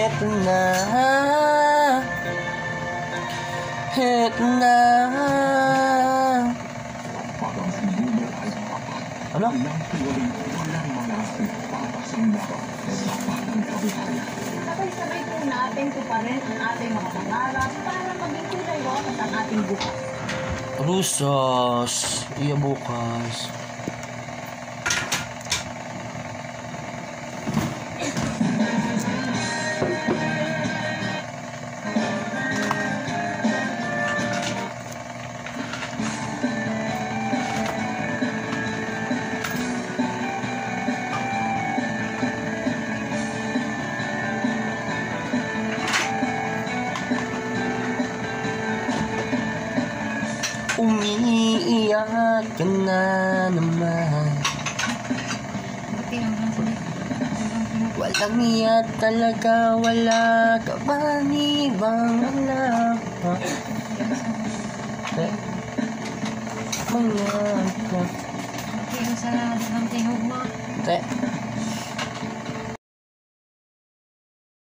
Eto na. Eto na. Ano? Sabay-sabay po natin ko pa rin ang ating mga pangarap para maging kulay ang ating bukas. Rusas Iya bukas ka na naman. Walang iya talaga, wala ka ba? Ni bang alam ha? Eh, Mga ka. Kaya